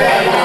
Amen.